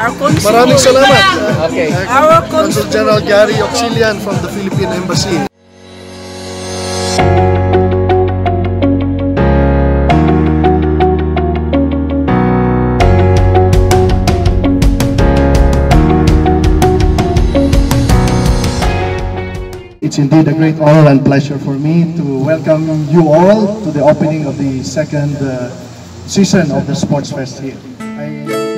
Our. Maraming salamat. Okay. Our Consul General Gary Auxilian from the Philippine Embassy. It's indeed a great honor and pleasure for me to welcome you all to the opening of the second uh, season of the Sports Fest here. I...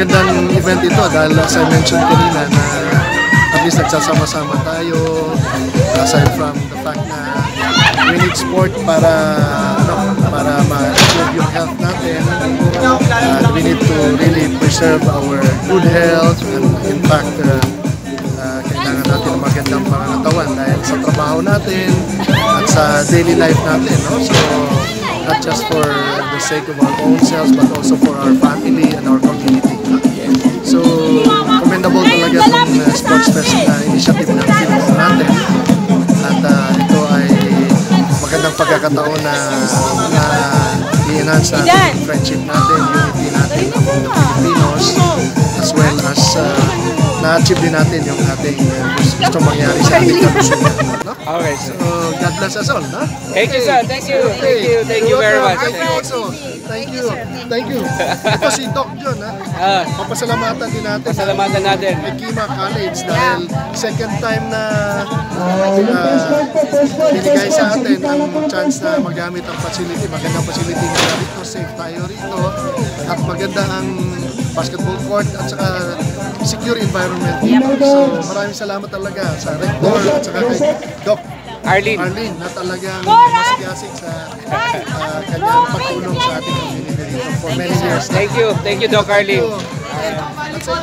magandang event ito dahil as I mentioned kanina na at least nagsasama-sama tayo aside from the fact na we need sport para ano, para ma-improve yung health natin and we need to really preserve our good health and in fact uh, uh, kailangan natin ng magandang pangangatawan dahil sa trabaho natin at sa daily life natin no? so not just for the sake of our own selves but also for our family and our community. So, commendable talaga itong uh, Sports Fest na initiative ng Philippines natin. At uh, ito ay magandang pagkakataon na, na i-enhance natin yung friendship natin, unity na-achieve din natin yung ating uh, gusto mangyari sa ating kalusugan. No? Okay, sir. So, God bless us all. No? Thank you, sir. Thank you. Thank you. Thank you very much. Thank you also. Thank you. Thank you. Ito si Doc John, ha? Ah, Papasalamatan din natin. pasalamatan natin. Kay Kima College dahil second time na uh, binigay sa atin ang chance na magamit ang facility. Magandang facility nga rito. Safe tayo rito. At maganda ang basketball court at saka secure environment. So maraming salamat talaga sa rector at saka kay Doc Arlene. Arlene na talagang masigasig sa uh, kanyang pagtulong sa ating community dito for many years. Thank you. Thank you, Doc Arlene. That's it.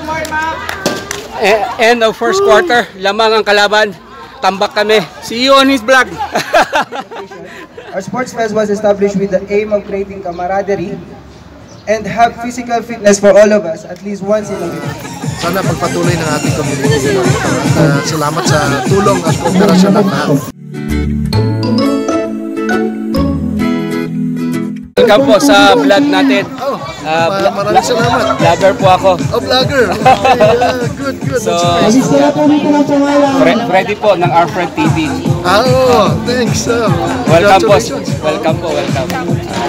Eh, End of first quarter. Lamang ang kalaban. Tambak kami. See you on his vlog. Our sports fest was established with the aim of creating camaraderie and have physical fitness for all of us at least once in a week. Sana pagpatuloy ng ating community. At uh, salamat sa tulong at kooperasyon ng lahat. Welcome po sa vlog natin. Oh, Ah, ma- bla- maraming salamat. Vlogger po ako. Oh, vlogger. Okay, yeah, good, good. So. Fre- Freddy po ng Our Friend TV. Ah, oh, thanks. Oh, Welcome po. Welcome po. Welcome.